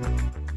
Bye.